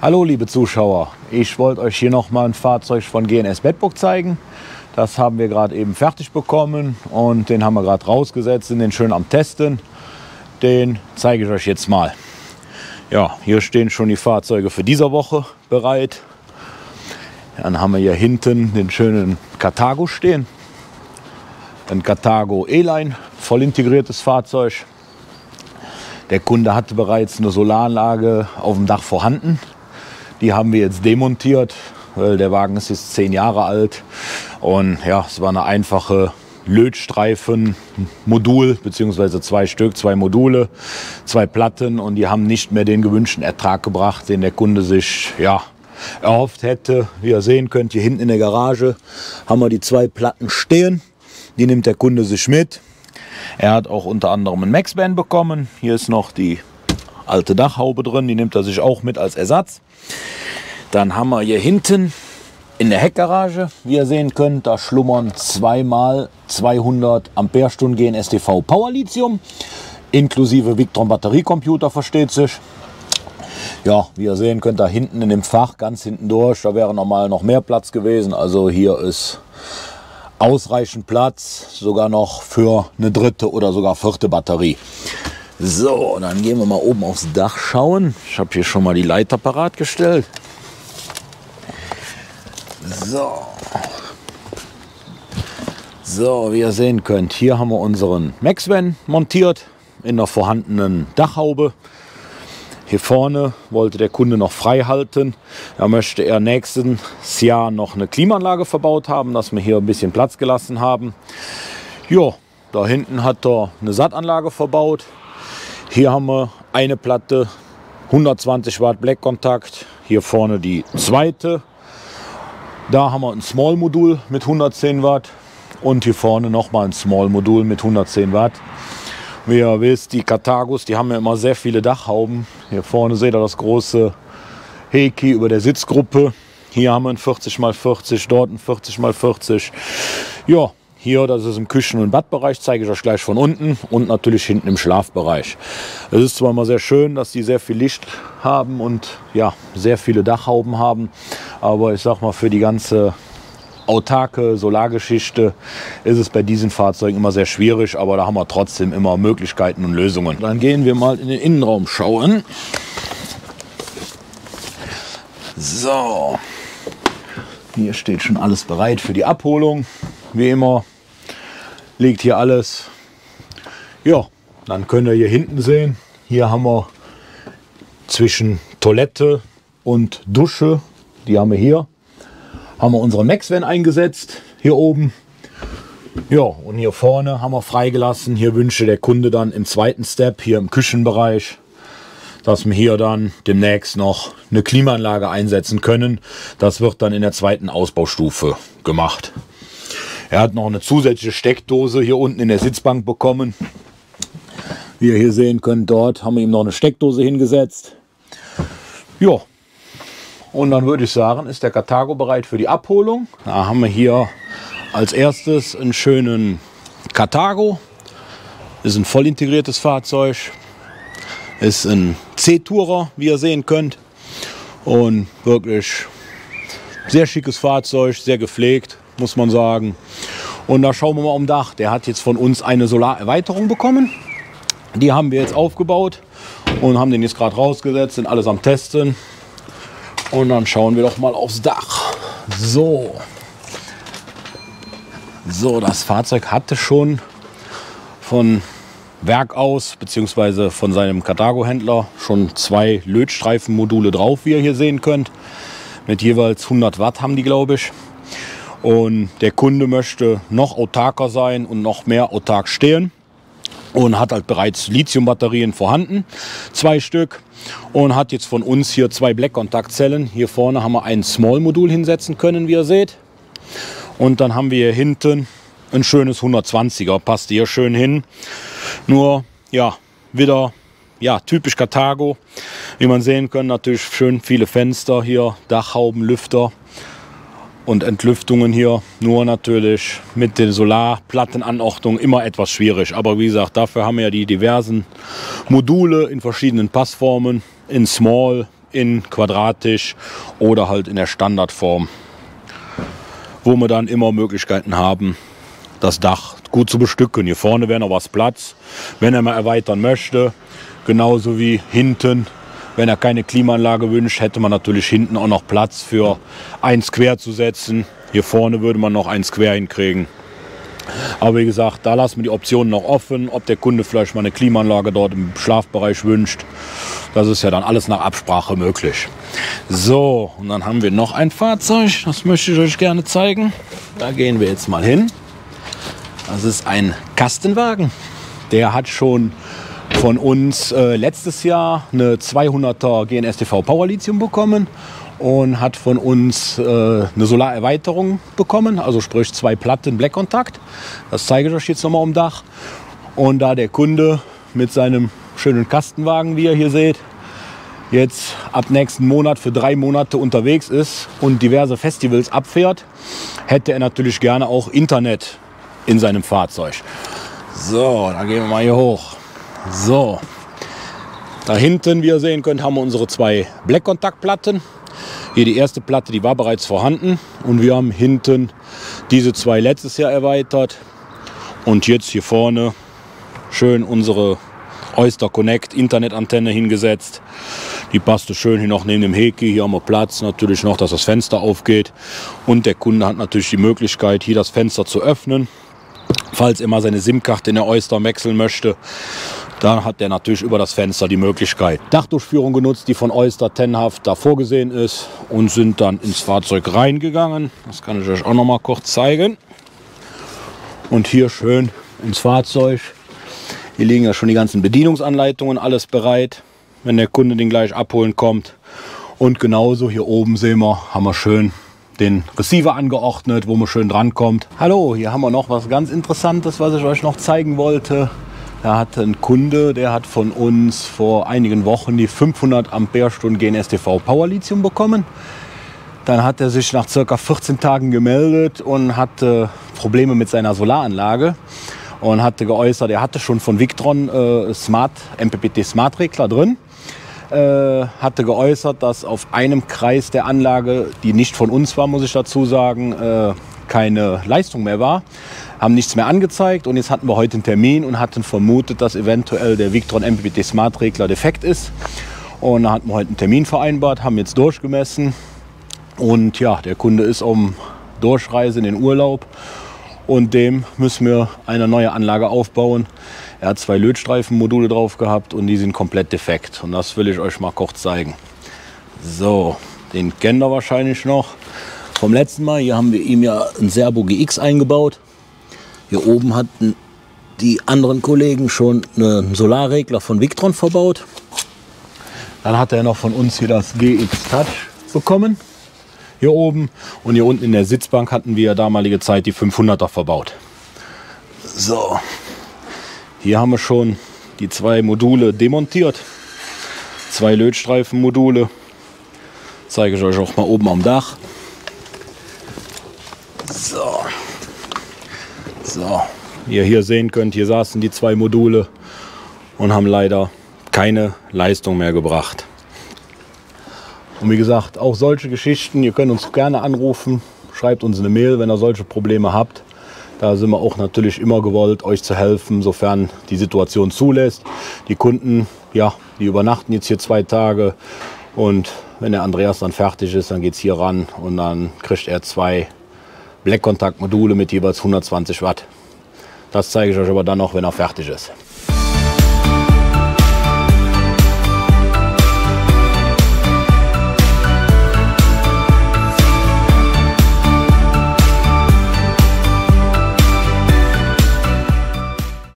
Hallo liebe Zuschauer, ich wollte euch hier noch mal ein Fahrzeug von GNS Bedburg zeigen. Das haben wir gerade eben fertig bekommen und den haben wir gerade rausgesetzt, sind den schön am Testen. Den zeige ich euch jetzt mal. Ja, hier stehen schon die Fahrzeuge für diese Woche bereit. Dann haben wir hier hinten den schönen Carthago stehen. Ein Carthago E-Line, voll integriertes Fahrzeug. Der Kunde hatte bereits eine Solaranlage auf dem Dach vorhanden. Die haben wir jetzt demontiert, weil der Wagen ist jetzt zehn Jahre alt. Und ja, es war eine einfache Lötstreifen-Modul, beziehungsweise zwei Stück, zwei Module, zwei Platten und die haben nicht mehr den gewünschten Ertrag gebracht, den der Kunde sich ja, erhofft hätte. Wie ihr sehen könnt, hier hinten in der Garage haben wir die zwei Platten stehen. Die nimmt der Kunde sich mit. Er hat auch unter anderem ein Maxband bekommen. Hier ist noch die alte Dachhaube drin, die nimmt er sich auch mit als Ersatz. Dann haben wir hier hinten in der Heckgarage, wie ihr sehen könnt, da schlummern zweimal 200 Ampere-Stunden GNSTV Power Lithium, inklusive Victron Batteriecomputer, versteht sich. Ja, wie ihr sehen könnt, da hinten in dem Fach, ganz hinten durch, da wäre normal noch mehr Platz gewesen. Also hier ist ausreichend Platz, sogar noch für eine dritte oder sogar vierte Batterie. So, dann gehen wir mal oben aufs Dach schauen. Ich habe hier schon mal die Leiter parat gestellt. So. So, wie ihr sehen könnt, hier haben wir unseren Maxvan montiert in der vorhandenen Dachhaube. Hier vorne wollte der Kunde noch frei halten. Da möchte er nächstes Jahr noch eine Klimaanlage verbaut haben, dass wir hier ein bisschen Platz gelassen haben. Ja, da hinten hat er eine Sattanlage verbaut. Hier haben wir eine Platte, 120 Watt Black Kontakt. Hier vorne die zweite. Da haben wir ein Small Modul mit 110 Watt und hier vorne nochmal ein Small Modul mit 110 Watt. Wie ihr wisst, die Karthagos, die haben ja immer sehr viele Dachhauben. Hier vorne seht ihr das große Heki über der Sitzgruppe. Hier haben wir ein 40 x 40, dort ein 40 x 40. Ja, hier, das ist im Küchen- und Badbereich, zeige ich euch gleich von unten und natürlich hinten im Schlafbereich. Es ist zwar mal sehr schön, dass die sehr viel Licht haben und ja, sehr viele Dachhauben haben, aber ich sag mal, für die ganze autarke Solargeschichte ist es bei diesen Fahrzeugen immer sehr schwierig, aber da haben wir trotzdem immer Möglichkeiten und Lösungen. Dann gehen wir mal in den Innenraum schauen. So, hier steht schon alles bereit für die Abholung. Wie immer liegt hier alles. Ja, dann könnt ihr hier hinten sehen, hier haben wir zwischen Toilette und Dusche, die haben wir hier, haben wir unseren Maxvan eingesetzt, hier oben. Ja, und hier vorne haben wir freigelassen. Hier wünsche der Kunde dann im zweiten Step, hier im Küchenbereich, dass wir hier dann demnächst noch eine Klimaanlage einsetzen können. Das wird dann in der zweiten Ausbaustufe gemacht. Er hat noch eine zusätzliche Steckdose hier unten in der Sitzbank bekommen. Wie ihr hier sehen könnt, dort haben wir ihm noch eine Steckdose hingesetzt. Ja, und dann würde ich sagen, ist der Karthago bereit für die Abholung. Da haben wir hier als erstes einen schönen Karthago. Ist ein voll integriertes Fahrzeug. Ist ein C-Tourer, wie ihr sehen könnt. Und wirklich sehr schickes Fahrzeug, sehr gepflegt, muss man sagen. Und da schauen wir mal um Dach. Der hat jetzt von uns eine Solarerweiterung bekommen. Die haben wir jetzt aufgebaut und haben den jetzt gerade rausgesetzt, sind alles am Testen. Und dann schauen wir doch mal aufs Dach. So. So, das Fahrzeug hatte schon von Werk aus, beziehungsweise von seinem Carthago-Händler, schon zwei Lötstreifenmodule drauf, wie ihr hier sehen könnt. Mit jeweils 100 Watt haben die, glaube ich. Und der Kunde möchte noch autarker sein und noch mehr autark stehen und hat halt bereits Lithiumbatterien vorhanden, zwei Stück und hat jetzt von uns hier zwei Black-Kontaktzellen. Hier vorne haben wir ein Small-Modul hinsetzen können, wie ihr seht. Und dann haben wir hier hinten ein schönes 120er, passt hier schön hin. Nur, ja, wieder, ja, typisch Karthago. Wie man sehen kann, natürlich schön viele Fenster hier, Dachhauben, Lüfter und Entlüftungen hier. Nur natürlich mit der Solarplattenanordnung immer etwas schwierig. Aber wie gesagt, dafür haben wir ja die diversen Module in verschiedenen Passformen. In Small, in quadratisch oder halt in der Standardform, wo wir dann immer Möglichkeiten haben, das Dach gut zu bestücken. Hier vorne wäre noch was Platz, wenn er mal erweitern möchte. Genauso wie hinten. Wenn er keine Klimaanlage wünscht, hätte man natürlich hinten auch noch Platz für eins quer zu setzen. Hier vorne würde man noch eins quer hinkriegen. Aber wie gesagt, da lassen wir die Optionen noch offen, ob der Kunde vielleicht mal eine Klimaanlage dort im Schlafbereich wünscht. Das ist ja dann alles nach Absprache möglich. So, und dann haben wir noch ein Fahrzeug, das möchte ich euch gerne zeigen. Da gehen wir jetzt mal hin. Das ist ein Kastenwagen. Der hat schon von uns äh, letztes Jahr eine 200er GNSTV Power Lithium bekommen und hat von uns äh, eine Solarerweiterung bekommen, also sprich zwei Platten Black Kontakt. Das zeige ich euch jetzt nochmal am Dach. Und da der Kunde mit seinem schönen Kastenwagen, wie ihr hier seht, jetzt ab nächsten Monat für drei Monate unterwegs ist und diverse Festivals abfährt, hätte er natürlich gerne auch Internet in seinem Fahrzeug. So, dann gehen wir mal hier hoch. So, da hinten, wie ihr sehen könnt, haben wir unsere zwei Black-Kontaktplatten. Hier die erste Platte, die war bereits vorhanden. Und wir haben hinten diese zwei letztes Jahr erweitert. Und jetzt hier vorne schön unsere Oyster Connect Internetantenne hingesetzt. Die passte schön hier noch neben dem Heki. Hier haben wir Platz natürlich noch, dass das Fenster aufgeht. Und der Kunde hat natürlich die Möglichkeit, hier das Fenster zu öffnen falls er mal seine SIM-Karte in der Oyster wechseln möchte. Da hat er natürlich über das Fenster die Möglichkeit. Dachdurchführung genutzt, die von Oyster Tenhaft da vorgesehen ist und sind dann ins Fahrzeug reingegangen. Das kann ich euch auch noch mal kurz zeigen. Und hier schön ins Fahrzeug. Hier liegen ja schon die ganzen Bedienungsanleitungen, alles bereit, wenn der Kunde den gleich abholen kommt. Und genauso hier oben sehen wir, haben wir schön den Receiver angeordnet, wo man schön drankommt. Hallo, hier haben wir noch was ganz Interessantes, was ich euch noch zeigen wollte. Da hat ein Kunde, der hat von uns vor einigen Wochen die 500 Ampere-Stunden GNSTV Power Lithium bekommen. Dann hat er sich nach circa 14 Tagen gemeldet und hatte Probleme mit seiner Solaranlage und hatte geäußert, er hatte schon von Victron äh, Smart, MPPT Smart Regler drin äh, hatte geäußert, dass auf einem Kreis der Anlage, die nicht von uns war, muss ich dazu sagen, äh, keine Leistung mehr war, haben nichts mehr angezeigt und jetzt hatten wir heute einen Termin und hatten vermutet, dass eventuell der Victron MPPT Smart Regler defekt ist. Und da hatten wir heute einen Termin vereinbart, haben jetzt durchgemessen und ja, der Kunde ist um Durchreise in den Urlaub und dem müssen wir eine neue Anlage aufbauen. Er hat zwei Lötstreifenmodule drauf gehabt und die sind komplett defekt. Und das will ich euch mal kurz zeigen. So, den kennt ihr wahrscheinlich noch vom letzten Mal. Hier haben wir ihm ja ein Servo GX eingebaut. Hier oben hatten die anderen Kollegen schon einen Solarregler von Victron verbaut. Dann hat er noch von uns hier das GX Touch bekommen. Hier oben. Und hier unten in der Sitzbank hatten wir damalige Zeit die 500er verbaut. So, hier haben wir schon die zwei Module demontiert. Zwei Lötstreifenmodule. Zeige ich euch auch mal oben am Dach. So. So. Wie ihr hier sehen könnt, hier saßen die zwei Module und haben leider keine Leistung mehr gebracht. Und wie gesagt, auch solche Geschichten, ihr könnt uns gerne anrufen, schreibt uns eine Mail, wenn ihr solche Probleme habt. Da sind wir auch natürlich immer gewollt, euch zu helfen, sofern die Situation zulässt. Die Kunden, ja, die übernachten jetzt hier zwei Tage und wenn der Andreas dann fertig ist, dann geht es hier ran und dann kriegt er zwei Black-Kontakt-Module mit jeweils 120 Watt. Das zeige ich euch aber dann noch, wenn er fertig ist.